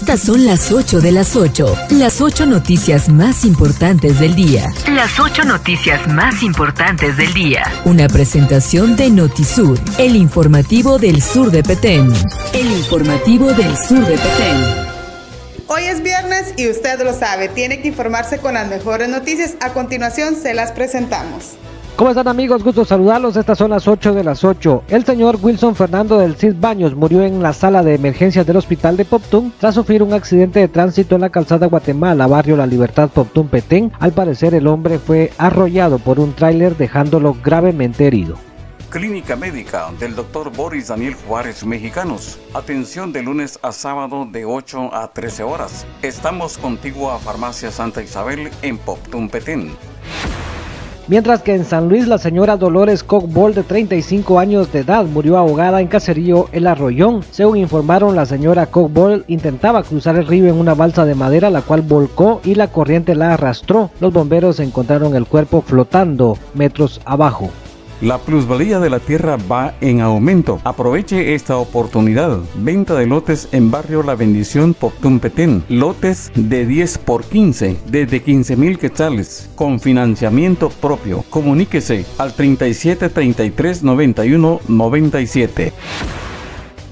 Estas son las 8 de las 8. Las 8 noticias más importantes del día. Las 8 noticias más importantes del día. Una presentación de Notisur, el informativo del sur de Petén. El informativo del sur de Petén. Hoy es viernes y usted lo sabe, tiene que informarse con las mejores noticias. A continuación se las presentamos. ¿Cómo están amigos? Gusto saludarlos. Estas son las 8 de las 8. El señor Wilson Fernando del Cid Baños murió en la sala de emergencias del hospital de Poptún tras sufrir un accidente de tránsito en la calzada Guatemala, barrio La Libertad Poptún Petén. Al parecer el hombre fue arrollado por un tráiler dejándolo gravemente herido. Clínica Médica del Dr. Boris Daniel Juárez Mexicanos. Atención de lunes a sábado de 8 a 13 horas. Estamos contigo a Farmacia Santa Isabel en Poptún Petén. Mientras que en San Luis la señora Dolores Cockball de 35 años de edad murió ahogada en caserío El Arroyón. Según informaron, la señora Cockball intentaba cruzar el río en una balsa de madera la cual volcó y la corriente la arrastró. Los bomberos encontraron el cuerpo flotando metros abajo. La plusvalía de la tierra va en aumento. Aproveche esta oportunidad. Venta de lotes en barrio La Bendición Poptumpetén. Lotes de 10 por 15, desde 15 mil quetzales, con financiamiento propio. Comuníquese al 37 33 91 97.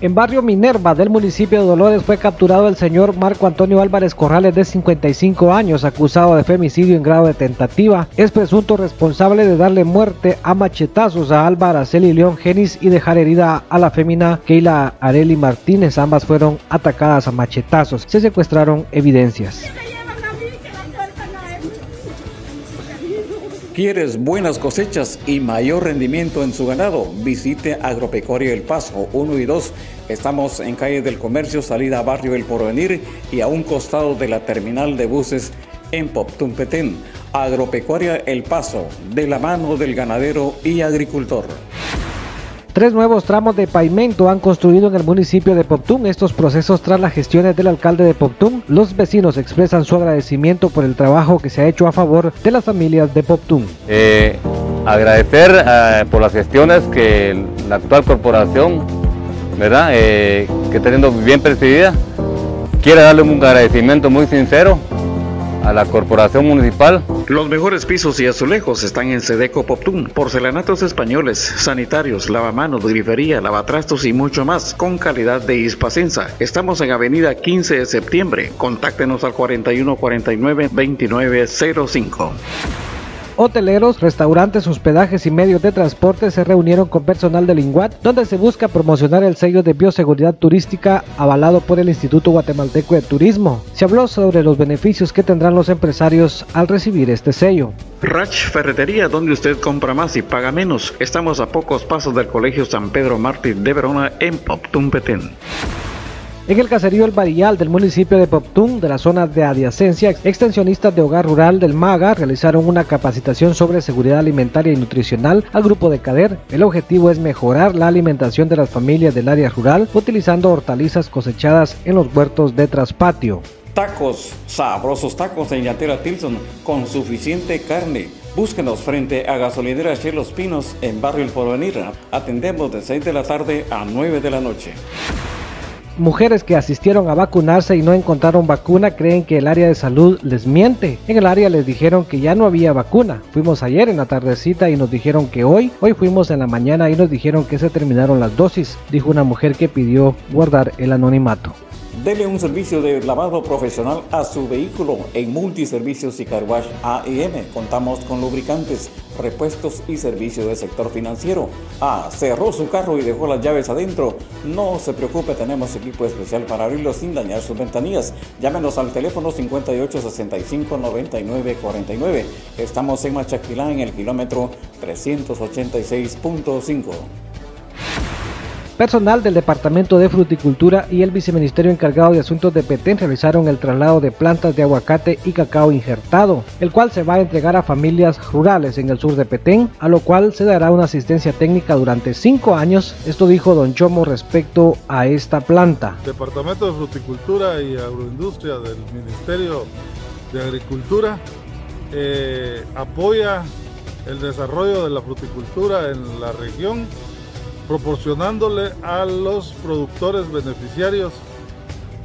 En barrio Minerva del municipio de Dolores fue capturado el señor Marco Antonio Álvarez Corrales de 55 años, acusado de femicidio en grado de tentativa. Es presunto responsable de darle muerte a machetazos a Alba Araceli León Genis y dejar herida a la fémina Keila Areli Martínez. Ambas fueron atacadas a machetazos. Se secuestraron evidencias. ¿Quieres buenas cosechas y mayor rendimiento en su ganado? Visite Agropecuaria El Paso 1 y 2. Estamos en calle del Comercio, salida a Barrio El Porvenir y a un costado de la terminal de buses en Poptumpetén. Agropecuaria El Paso, de la mano del ganadero y agricultor. Tres nuevos tramos de pavimento han construido en el municipio de Poptún. Estos procesos tras las gestiones del alcalde de Poptún. Los vecinos expresan su agradecimiento por el trabajo que se ha hecho a favor de las familias de Poptún. Eh, agradecer eh, por las gestiones que la actual corporación, ¿verdad? Eh, que teniendo bien percibida, quiere darle un agradecimiento muy sincero a la corporación municipal. Los mejores pisos y azulejos están en Sedeco Poptún, porcelanatos españoles, sanitarios, lavamanos, grifería, lavatrastos y mucho más, con calidad de Hispacensa. Estamos en Avenida 15 de septiembre. Contáctenos al 4149 2905. Hoteleros, restaurantes, hospedajes y medios de transporte se reunieron con personal del INGUAT, donde se busca promocionar el sello de bioseguridad turística avalado por el Instituto Guatemalteco de Turismo. Se habló sobre los beneficios que tendrán los empresarios al recibir este sello. Rach Ferretería, donde usted compra más y paga menos. Estamos a pocos pasos del Colegio San Pedro Mártir de Verona en Poptumpetén. En el caserío El Barillal del municipio de Poptún, de la zona de adiacencia, extensionistas de Hogar Rural del MAGA realizaron una capacitación sobre seguridad alimentaria y nutricional al grupo de CADER. El objetivo es mejorar la alimentación de las familias del área rural utilizando hortalizas cosechadas en los huertos de traspatio. Tacos, sabrosos tacos en Yatera Tilson con suficiente carne. Búsquenos frente a Gasolinera Chelos Pinos en Barrio El Porvenir. Atendemos de 6 de la tarde a 9 de la noche. Mujeres que asistieron a vacunarse y no encontraron vacuna creen que el área de salud les miente. En el área les dijeron que ya no había vacuna. Fuimos ayer en la tardecita y nos dijeron que hoy, hoy fuimos en la mañana y nos dijeron que se terminaron las dosis, dijo una mujer que pidió guardar el anonimato. Dele un servicio de lavado profesional a su vehículo en Multiservicios y Carwash AEM. Contamos con lubricantes, repuestos y servicio del sector financiero. Ah, cerró su carro y dejó las llaves adentro. No se preocupe, tenemos equipo especial para abrirlo sin dañar sus ventanillas. Llámenos al teléfono 58 65 99 49. Estamos en Machaquilá en el kilómetro 386.5. Personal del Departamento de Fruticultura y el Viceministerio encargado de Asuntos de Petén realizaron el traslado de plantas de aguacate y cacao injertado, el cual se va a entregar a familias rurales en el sur de Petén, a lo cual se dará una asistencia técnica durante cinco años. Esto dijo Don Chomo respecto a esta planta. Departamento de Fruticultura y Agroindustria del Ministerio de Agricultura eh, apoya el desarrollo de la fruticultura en la región proporcionándole a los productores beneficiarios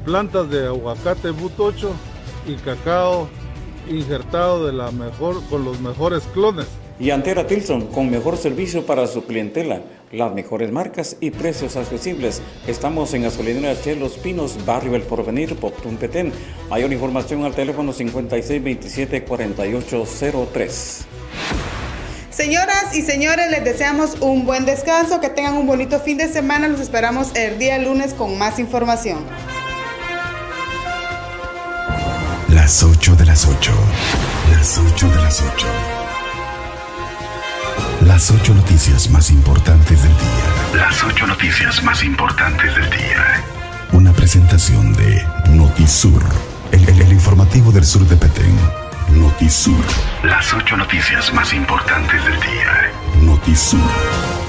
plantas de aguacate butocho y cacao injertado de la mejor, con los mejores clones. Y Antera Tilson, con mejor servicio para su clientela, las mejores marcas y precios accesibles. Estamos en Gasolinera Che Los Pinos, Barrio El Porvenir, Poptún Petén. Mayor información al teléfono 5627-4803. Señoras y señores, les deseamos un buen descanso, que tengan un bonito fin de semana. Los esperamos el día lunes con más información. Las 8 de las 8. Las 8 de las 8. Las 8 noticias más importantes del día. Las 8 noticias más importantes del día. Una presentación de Notisur. El, el, el informativo del sur de Petén. Notisur. Las 8 noticias más importantes del día. Notisur.